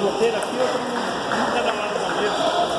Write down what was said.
roteiro aqui, outro um cada lado da mesa.